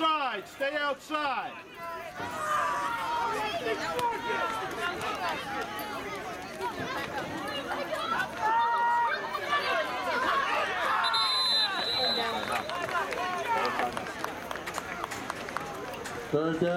outside. Stay outside. Third down.